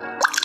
you